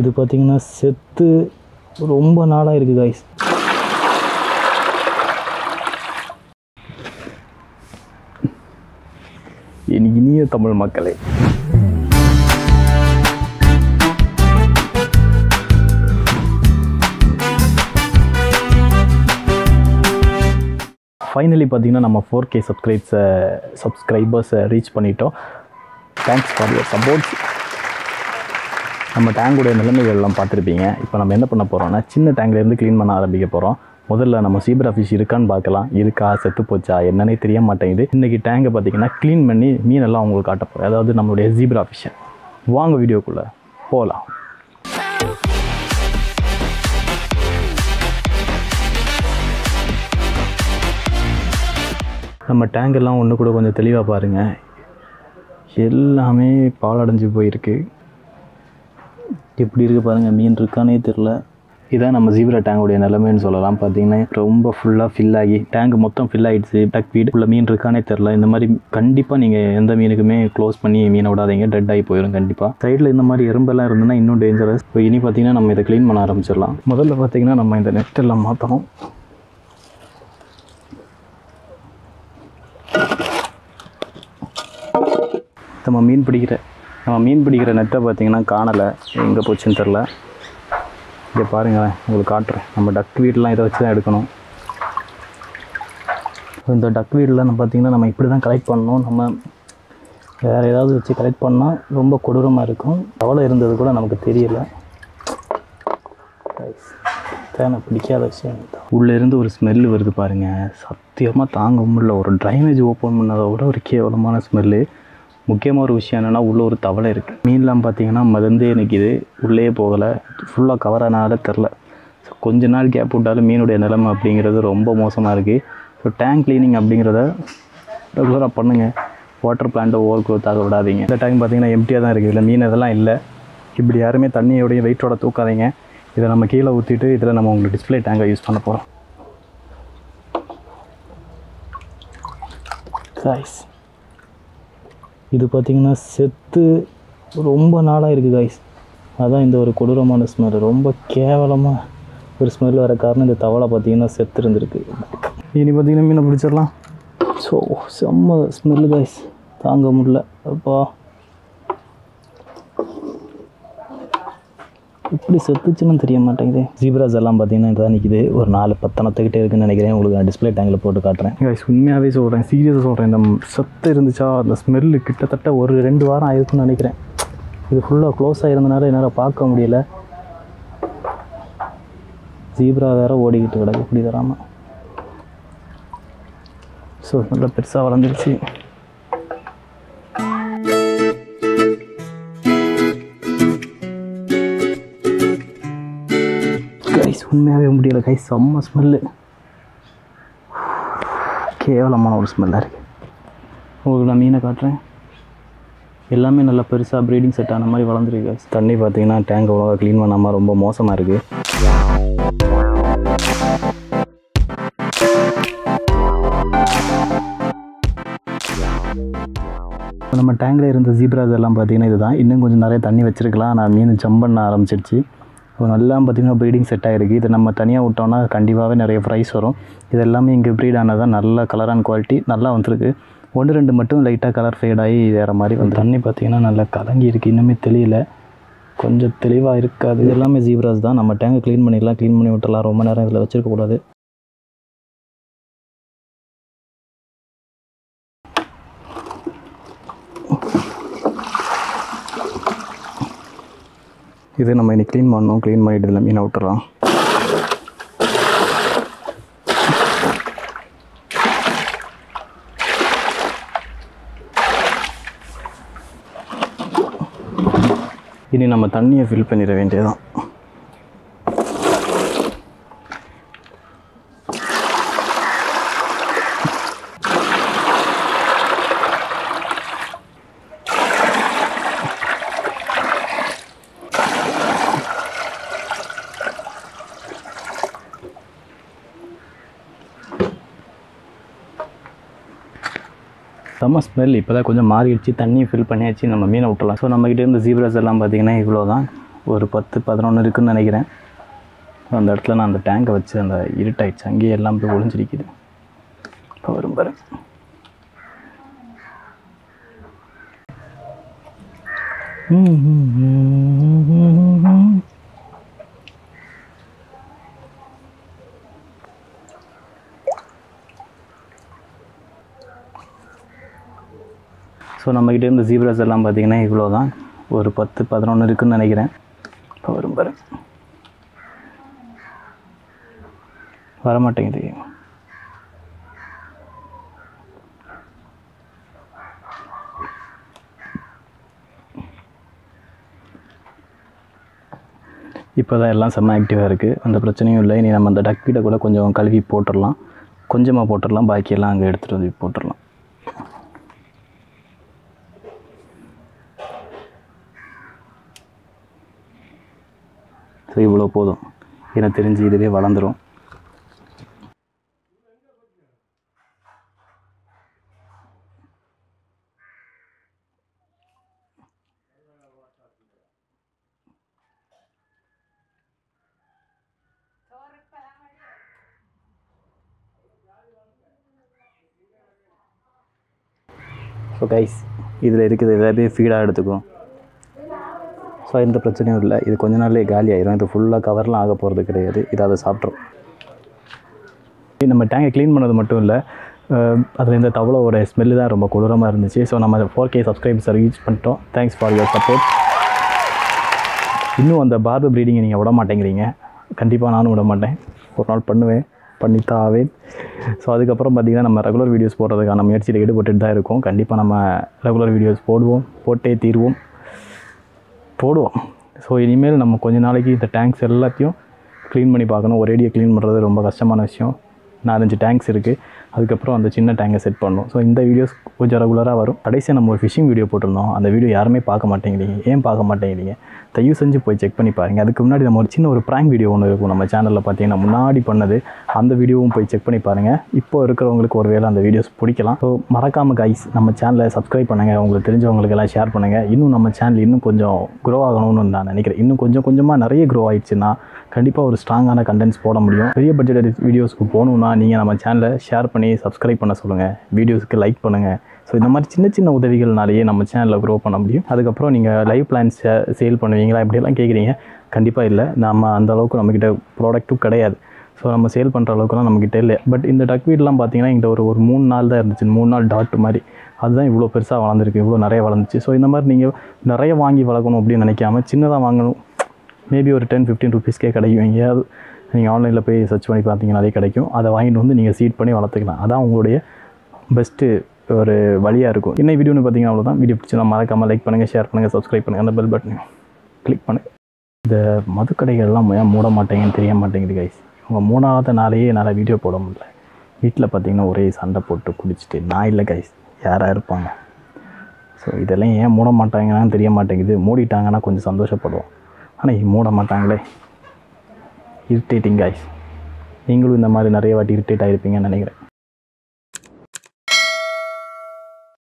இது பார்த்தீங்கன்னா செத்து ரொம்ப நாளாக இருக்குது காய்ஸ் என் இனிய தமிழ் மக்களே. ஃபைனலி பார்த்தீங்கன்னா நம்ம ஃபோர் கே சப்ஸ்கிரைப்ஸை சப்ஸ்கிரைபர்ஸை ரீச் பண்ணிட்டோம். தேங்க்ஸ் ஃபார் யுவர் சப்போர்ட்ஸ் நம்ம டேங்குடைய நிலைமைகள்லாம் பார்த்துருப்பீங்க. இப்போ நம்ம என்ன பண்ண போகிறோம்னா சின்ன டேங்க்லேருந்து க்ளீன் பண்ண ஆரம்பிக்க போகிறோம் முதல்ல நம்ம சீப்ரா ஃபிஷ் இருக்கான்னு பார்க்கலாம். இருக்கா செத்து போச்சா என்னன்னே தெரிய மாட்டேங்குது இன்றைக்கி டேங்கை பார்த்தீங்கன்னா க்ளீன் பண்ணி மீனெல்லாம் உங்களுக்கு காட்ட அதாவது நம்மளுடைய ஜீப்ரா ஃபிஷ்ஷை வாங்க வீடியோக்குள்ளே போகலாம் நம்ம டேங்கெல்லாம் ஒன்று கூட கொஞ்சம் தெளிவாக பாருங்கள் எல்லாமே பாலடைஞ்சு போயிருக்கு. எப்படி இருக்குது பாருங்கள் மீன் இருக்கானே தெரில இதான் நம்ம ஜீப்ரா டேங்குடைய நிலைமைன்னு சொல்லலாம். பார்த்தீங்கன்னா ரொம்ப ஃபுல்லாக ஃபில் ஆகி டேங்க் மொத்தம் ஃபில் ஆகிடுச்சு டக் வீடு உள்ள மீன் இருக்கானே தெரில இந்த மாதிரி கண்டிப்பாக நீங்கள் எந்த மீனுக்குமே க்ளோஸ் பண்ணி மீனை விடாதீங்க. டெட் ஆகி போயிடும் கண்டிப்பாக சைடில் இந்த மாதிரி எறும்பெல்லாம் இருந்ததுன்னா இன்னும் டேஞ்சரஸ் இப்போ இனி பார்த்தீங்கன்னா நம்ம இதை க்ளீன் பண்ண ஆரம்பிச்சிடலாம். முதல்ல பார்த்தீங்கன்னா நம்ம இந்த நெட் எல்லாம் மாற்றணும் நம்ம மீன் பிடிக்கிற நம்ம மீன் பிடிக்கிற நெட்டை பார்த்திங்கன்னா காணலை. எங்கே போச்சுன்னு தெரில. இங்கே பாருங்களேன் உங்களுக்கு காட்டுறேன். நம்ம டக் வீடெலாம் இதை வச்சு தான் எடுக்கணும் இந்த டக் வீடெலாம் நம்ம பார்த்திங்கன்னா நம்ம இப்படி தான் கலெக்ட் பண்ணணும். நம்ம வேறு ஏதாவது வச்சு கலெக்ட் பண்ணால் ரொம்ப கொடூரமாக இருக்கும். தவளை இருந்தது கூட நமக்கு தெரியல. தேனை பிடிக்காத விஷயம். உள்ளே இருந்து ஒரு ஸ்மெல்லு வருது பாருங்கள் சத்தியமாக தாங்க முடியல. ஒரு ட்ரைனேஜ் ஓப்பன் பண்ணதை விட ஒரு கேவலமான ஸ்மெல்லு முக்கியமாக ஒரு விஷயம் என்னென்னா உள்ளே ஒரு தவளை இருக்குது மீன்லாம் பார்த்தீங்கன்னா மதந்தே நிற்கிது உள்ளே போகலை. ஃபுல்லாக கவர் தெரில ஸோ கொஞ்ச நாள் கேப் விட்டாலும் மீனுடைய நிலைமை அப்படிங்கிறது ரொம்ப மோசமாக இருக்குது ஸோ டேங்க் க்ளீனிங் அப்படிங்கிறத ரெகுலராக பண்ணுங்கள் வாட்டர் பிளான்ட்டை ஓவர் க்ரோத் ஆக விடாதீங்க. இந்த டேங்க் பார்த்திங்கன்னா எம்டியாக தான் இருக்குது இல்லை மீன் இதெல்லாம் இல்லை. இப்படி யாருமே தண்ணியோடைய வெயிட்டோட தூக்காதீங்க. இதை நம்ம கீழே ஊற்றிட்டு இதில் நம்ம உங்களுக்கு டிஸ்பிளே டேங்கை யூஸ் பண்ண போகிறோம் காய்ஸ் இது பார்த்தீங்கன்னா செத்து ரொம்ப நாளாக இருக்குது காய்ஸ் அதுதான் இந்த ஒரு கொடூரமான ஸ்மெல் ரொம்ப கேவலமாக ஒரு ஸ்மெல் வர காரணம் இந்த தவளை பார்த்தீங்கன்னா செத்து இருந்திருக்கு இனி பார்த்தீங்கன்னா மீனை பிடிச்சிடலாம். ஸோ செம்ம ஸ்மெல்லு காய்ஸ் தாங்க முடியல. அப்பா. எப்படி செத்துச்சுன்னு தெரிய மாட்டேங்குது. ஜீப்ராஸ் எல்லாம் பார்த்தீங்கன்னா இதான் நிற்கிது ஒரு நாலு பத்தனத்துக்கிட்டே இருக்குன்னு நினைக்கிறேன். உங்களுக்கு நான் டிஸ்பிளே டேங்கில் போட்டு காட்டுறேன். கைஸ் உண்மையாகவே சொல்கிறேன் சீரியஸாக சொல்கிறேன் இந்த சத்து இருந்துச்சா அந்த ஸ்மெல்லு கிட்டத்தட்ட ஒரு ரெண்டு வாரம் ஆயிருக்குன்னு நினைக்கிறேன். இது ஃபுல்லாக க்ளோஸ் ஆகிருந்தனால என்னால் பார்க்க முடியல. ஜீப்ரா வேற ஓடிக்கிட்டு கிடக்கு. இப்படி தராமல் ஸோ நல்லா பெருசாக வளர்ந்துருச்சு. உண்மையாகவே முடியல கை செம்ம ஸ்மெல்லு கேவலமான ஒரு ஸ்மெல்லாக இருக்குது உங்களுக்கு நான் மீனை காட்டுறேன். எல்லாமே நல்லா பெருசாக ப்ரீடிங் செட் ஆன மாதிரி வளர்ந்துருக்கு தண்ணி பார்த்தீங்கன்னா டேங்க் அவ்வளோவா க்ளீன் பண்ணாமல் ரொம்ப மோசமாக இருக்குது இப்போ நம்ம டேங்கில் இருந்த ஜீப்ராஸ் எல்லாம் பார்த்தீங்கன்னா இதுதான். இன்னும் கொஞ்சம் நிறைய தண்ணி வச்சிருக்கலாம். நான் மீன் ஜம்ப் பண்ண ஆரம்பிச்சிருச்சு. இப்போ நல்லா பார்த்தீங்கன்னா ப்ரீடிங் செட் ஆகிருக்கு இது நம்ம தனியாக விட்டோம்னா கண்டிப்பாகவே நிறைய ப்ரைஸ் வரும். இது எல்லாமே இங்கே ப்ரீட் ஆனதான் நல்ல கலர் அண்ட் குவாலிட்டி நல்லா வந்துருக்கு. ஒன்று ரெண்டு மட்டும் லைட்டாக கலர் ஃபேட் ஆகி வேறு மாதிரி வந்து தண்ணி பார்த்திங்கன்னா நல்லா கலங்கி இருக்குது இன்னுமே தெரியல கொஞ்சம் தெளிவாக இருக்காது. இது எல்லாமே ஜீப்ராஸ் தான். நம்ம டேங்கை க்ளீன் பண்ணிடலாம். க்ளீன் பண்ணி விட்டுலாம் ரொம்ப நேரம் இதில் வச்சுருக்கக்கூடாது இது நம்ம இன்னைக்கு க்ளீன் பண்ணணும் க்ளீன் பண்ணிட்டு இதில் மீனை விட்டுறலாம் இனி நம்ம தண்ணியை ஃபில் பண்ணிட வேண்டியதுதான். செம்ம ஸ்மெல் இப்போ தான் கொஞ்சம் மாறிடுச்சு. தண்ணியும் ஃபில் பண்ணியாச்சு. நம்ம மீனை விட்டலாம் ஸோ நம்மக்கிட்ட இருந்த ஜீப்ராஸ் எல்லாம் பார்த்தீங்கன்னா இவ்வளோ தான் ஒரு பத்து பதினொன்று இருக்குன்னு நினைக்கிறேன். அந்த இடத்துல நான் அந்த டேங்கை வச்சு அந்த இருட்டாயிடுச்சு. அங்கேயே எல்லாம் போய் ஒளிஞ்சிருக்குது. இப்போ வரும் பாரு. ஸோ நம்மக்கிட்ட இருந்த ஜீப்ராஸ் எல்லாம் பார்த்தீங்கன்னா இவ்வளோ தான் ஒரு பத்து பதினொன்று இருக்குன்னு நினைக்கிறேன். இப்போ வரும் பாரு. வரமாட்டேங்குது. இப்போ தான் எல்லாம் செம்ம ஆக்டிவாக இருக்குது அந்த பிரச்சனையும் இல்லை. இனி நம்ம அந்த டக்பீடை கூட கொஞ்சம் கழுவி போட்டுடலாம். கொஞ்சமாக போட்டுடலாம். பாக்கியெல்லாம் அங்கே எடுத்துகிட்டு வந்து போட்டுடலாம். ஸோ இவ்வளோ போதும். எனக்கு தெரிஞ்சு இதுவே வளர்ந்துரும். ஸோ கைஸ் இதில் இருக்குது எல்லாமே ஃபீடாக எடுத்துக்கும் ஸோ எந்த பிரச்சனையும் இல்லை. இது கொஞ்ச நாள்லேயே காலி ஆயிரும். இது ஃபுல்லாக கவர்லாம் ஆக போகிறது கிடையாது. இது அதை சாப்பிட்ரும் நம்ம டேங்கை க்ளீன் பண்ணது மட்டும் இல்லை. அதில் இந்த தவளோட ஸ்மெல்லு தான் ரொம்ப கொடூரமாக இருந்துச்சு. ஸோ நம்ம ஃபோர் கே சப்ஸ்கிரைபர்ஸை ரீச் பண்ணிட்டோம். தேங்க்ஸ் ஃபார் யுவர் சப்போர்ட் இன்னும் அந்த பார்பு ப்ரீடிங்கை நீங்கள் விட மாட்டேங்கிறீங்க. கண்டிப்பாக நானும் விட மாட்டேன். ஒரு நாள் பண்ணுவேன். பண்ணித்தான் ஆவேன். ஸோ அதுக்கப்புறம் பார்த்திங்கன்னா நம்ம ரெகுலர் வீடியோஸ் போடுறதுக்கான முயற்சியில் ஈடுபட்டுட்டு தான் இருக்கும். கண்டிப்பாக நம்ம ரெகுலர் வீடியோஸ் போடுவோம். போட்டே தீர்வோம். போடுவோம். ஸோ இனிமேல் நம்ம கொஞ்ச நாளைக்கு இந்த டேங்க்ஸ் எல்லாத்தையும் க்ளீன் பண்ணி பார்க்கணும். ஒரேடியாக க்ளீன் பண்ணுறது ரொம்ப கஷ்டமான விஷயம். நாலஞ்சு டேங்க்ஸ் இருக்குது அதுக்கப்புறம் அந்த சின்ன டேங்கை செட் பண்ணணும். ஸோ இந்த வீடியோஸ் கொஞ்சம் ரெகுலராக வரும். கடைசியாக நம்ம ஒரு ஃபிஷிங் வீடியோ போட்டிருந்தோம். அந்த வீடியோ யாருமே பார்க்க மாட்டேங்கிறீங்க. ஏன் பார்க்க மாட்டேங்கிறீங்க? தயவு செஞ்சு போய் செக் பண்ணி பாருங்கள் அதுக்கு முன்னாடி நம்ம ஒரு சின்ன ஒரு ப்ராங்க் வீடியோ ஒன்று இருக்கும். நம்ம சேனலில் பார்த்தீங்கன்னா முன்னாடி பண்ணது அந்த வீடியோவும் போய் செக் பண்ணி பாருங்கள் இப்போ இருக்கிறவங்களுக்கு ஒரு வேளை அந்த வீடியோஸ் பிடிக்கலாம். ஸோ மறக்காமல் கைஸ் நம்ம சேனலை சப்ஸ்கிரைப் பண்ணுங்கள் உங்களுக்கு தெரிஞ்சவங்களுக்கு எல்லாம் ஷேர் பண்ணுங்கள் இன்னும் நம்ம சேனல் இன்னும் கொஞ்சம் க்ரோ ஆகணும்னு நான் நினைக்கிறேன். இன்னும் கொஞ்சம் கொஞ்சமாக நிறைய க்ரோ ஆயிடுச்சுன்னா கண்டிப்பாக ஒரு ஸ்ட்ராங்கான கண்டென்ட்ஸ் போட முடியும். பெரிய பட்ஜெட் வீடியோஸ்க்கு போகணுன்னா நீங்கள் நம்ம சேனலை ஷேர் பண்ணி சப்ஸ்கிரைப் பண்ண சொல்லுங்கள் வீடியோஸ்க்கு லைக் பண்ணுங்கள் ஸோ இந்த மாதிரி சின்ன சின்ன உதவிகள்னாலேயே நம்ம சேனலில் க்ரோ பண்ண முடியும். அதுக்கப்புறம் நீங்கள் லைவ் பிளான்ஸ் சேல் பண்ணுவீங்களா? இப்படியெல்லாம் கேட்குறீங்க கண்டிப்பாக இல்லை. நம்ம அந்தளவுக்கு நம்மக்கிட்ட ப்ராடக்ட்டும் கிடையாது. ஸோ நம்ம சேல் பண்ணுற அளவுக்குலாம் நம்மக்கிட்ட இல்லை. பட் இந்த டக் வீட்லாம் பார்த்தீங்கன்னா எங்கிட்ட ஒரு ஒரு மூணு நாள் தான் இருந்துச்சு. மூணு நாள் டாட் மாதிரி. அதுதான் இவ்வளோ பெருசாக வளர்ந்துருக்கு. இவ்வளோ நிறைய வளர்ந்துச்சு. ஸோ இந்த மாதிரி நீங்கள் நிறைய வாங்கி வளர்க்கணும் அப்படின்னு நினைக்காம சின்னதாக வாங்கணும். மேபி ஒரு டென் ஃபிஃப்டீன் ருபீஸ்க்கே கிடைக்கும். எங்கேயாவது நீங்கள் ஆன்லைனில் போய் சர்ச் பண்ணி பார்த்தீங்கன்னாலே கிடைக்கும். அதை வாங்கிட்டு வந்து நீங்கள் சீட் பண்ணி வளர்த்துக்கலாம். அதான் உங்களுடைய பெஸ்ட்டு ஒரு வழியாக இருக்கும். என்ன வீடியோன்னு பார்த்தீங்கன்னா அவ்வளோதான் வீடியோ பிடிச்சின்னா மறக்காமல் லைக் பண்ணுங்கள் ஷேர் பண்ணுங்கள் சப்ஸ்கிரைப் பண்ணுங்கள் அந்த பெல் பட்டனையும் கிளிக் பண்ணுங்கள் இந்த மதுக்கடைகள்லாம் ஏன் மூட மாட்டேங்கன்னு தெரிய மாட்டேங்குது கைஸ் அவங்க மூணாவது நாளையே என்னால் வீடியோ போட முடியல. வீட்டில் பார்த்தீங்கன்னா ஒரே சண்டை போட்டு குடிச்சிட்டு நான் இல்லை கைஸ் யாராக இருப்பாங்க? ஸோ இதெல்லாம் ஏன் மூட மாட்டாங்கன்னு தெரிய மாட்டேங்குது. மூடிட்டாங்கன்னா கொஞ்சம் சந்தோஷப்படுவோம். ஆனால் மூட மாட்டாங்களே. இரிட்டேட்டிங் காய்ஸ் நீங்களும் இந்த மாதிரி நிறைய வாட்டி இரிட்டேட் ஆகிருப்பீங்கன்னு நினைக்கிறேன்.